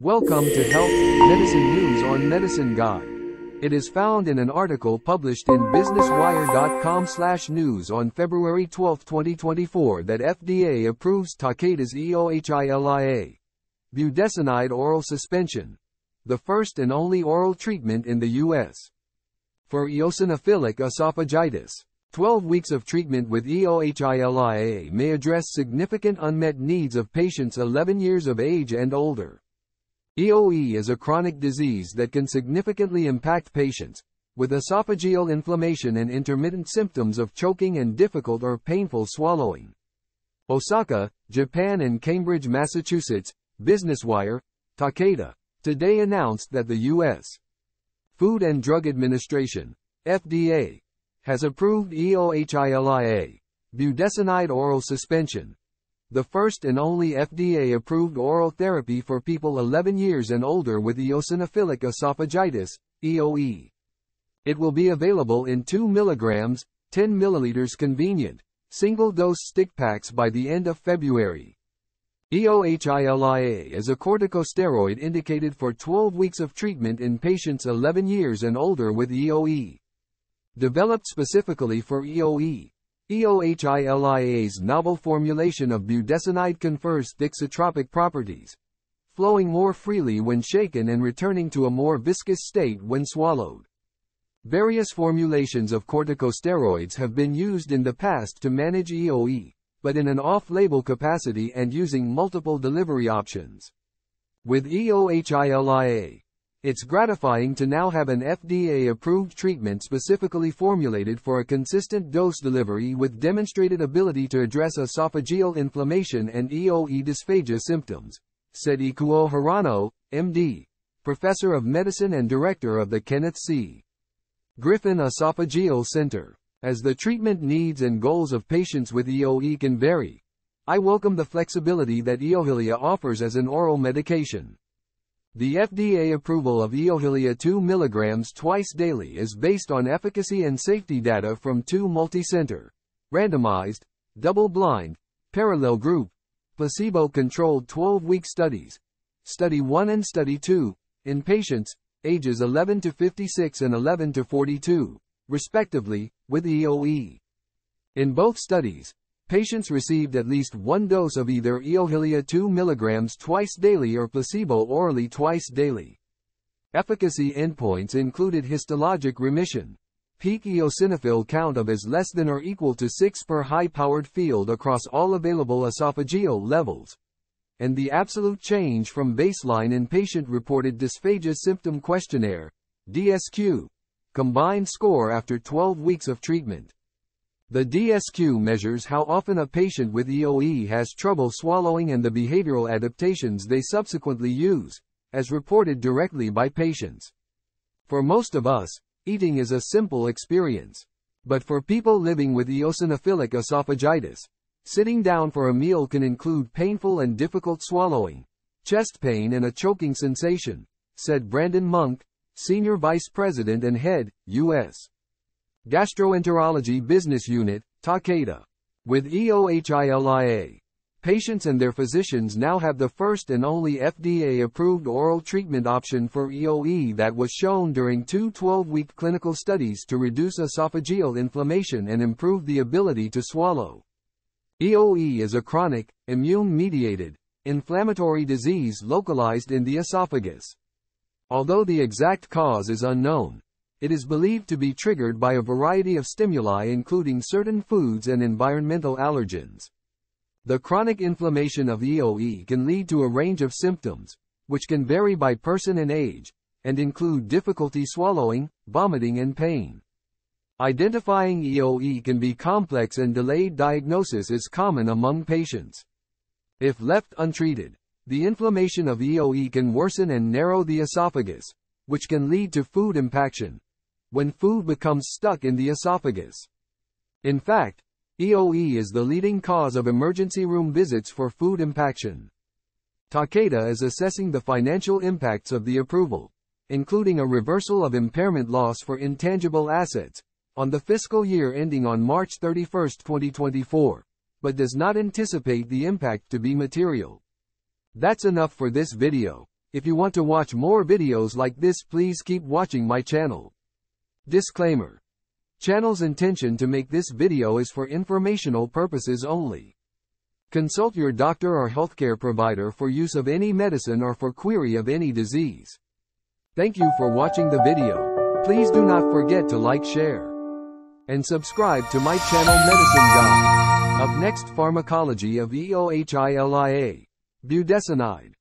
Welcome to Health Medicine News on Medicine Guide. It is found in an article published in businesswire.com/news on February 12, 2024 that FDA approves Takeda's EOHILIA budesonide oral suspension, the first and only oral treatment in the US for eosinophilic esophagitis. 12 weeks of treatment with EOHILIA may address significant unmet needs of patients 11 years of age and older. EOE is a chronic disease that can significantly impact patients with esophageal inflammation and intermittent symptoms of choking and difficult or painful swallowing. Osaka, Japan and Cambridge, Massachusetts, Businesswire, Takeda, today announced that the U.S. Food and Drug Administration, FDA, has approved EOHILIA, budesonide oral suspension, the first and only FDA-approved oral therapy for people 11 years and older with eosinophilic esophagitis, EOE. It will be available in 2 mg, 10 ml convenient, single-dose stick packs by the end of February. EOHILIA is a corticosteroid indicated for 12 weeks of treatment in patients 11 years and older with EOE. Developed specifically for EOE, EOHILIA's novel formulation of budesonide confers thixotropic properties, flowing more freely when shaken and returning to a more viscous state when swallowed. Various formulations of corticosteroids have been used in the past to manage EOE, but in an off-label capacity and using multiple delivery options. With EOHILIA, it's gratifying to now have an FDA-approved treatment specifically formulated for a consistent dose delivery with demonstrated ability to address esophageal inflammation and EOE dysphagia symptoms, said Ikuo Hirano, MD, professor of medicine and director of the Kenneth C. Griffin Esophageal Center. As the treatment needs and goals of patients with EOE can vary, I welcome the flexibility that EOHILIA offers as an oral medication. The FDA approval of EOHILIA 2 mg twice daily is based on efficacy and safety data from two multi-center, randomized, double-blind, parallel group, placebo-controlled 12-week studies, Study 1 and Study 2, in patients, ages 11 to 56 and 11 to 42, respectively, with EOE. In both studies, Patients received at least one dose of either EOHILIA 2 mg twice daily or placebo orally twice daily. Efficacy endpoints included histologic remission, peak eosinophil count of as less than or equal to 6 per high-powered field across all available esophageal levels, and the absolute change from baseline in patient-reported dysphagia symptom questionnaire, DSQ, combined score after 12 weeks of treatment. The DSQ measures how often a patient with EOE has trouble swallowing and the behavioral adaptations they subsequently use, as reported directly by patients. For most of us, eating is a simple experience. But for people living with eosinophilic esophagitis, sitting down for a meal can include painful and difficult swallowing, chest pain and a choking sensation, said Brandon Monk, Senior Vice President and Head, U.S. Gastroenterology Business Unit, Takeda. With EOHILIA, patients and their physicians now have the first and only FDA-approved oral treatment option for EOE that was shown during two 12-week clinical studies to reduce esophageal inflammation and improve the ability to swallow. EOE is a chronic, immune-mediated, inflammatory disease localized in the esophagus. Although the exact cause is unknown, it is believed to be triggered by a variety of stimuli including certain foods and environmental allergens. The chronic inflammation of EOE can lead to a range of symptoms, which can vary by person and age, and include difficulty swallowing, vomiting and pain. Identifying EOE can be complex and delayed diagnosis is common among patients. If left untreated, the inflammation of EOE can worsen and narrow the esophagus, which can lead to food impaction, when food becomes stuck in the esophagus. In fact, EOE is the leading cause of emergency room visits for food impaction. Takeda is assessing the financial impacts of the approval, including a reversal of impairment loss for intangible assets, on the fiscal year ending on March 31, 2024, but does not anticipate the impact to be material. That's enough for this video. If you want to watch more videos like this please keep watching my channel. Disclaimer. Channel's intention to make this video is for informational purposes only. Consult your doctor or healthcare provider for use of any medicine or for query of any disease. Thank you for watching the video. Please do not forget to like share and subscribe to my channel Medicine Guide. Up next pharmacology of EOHILIA. Budesonide.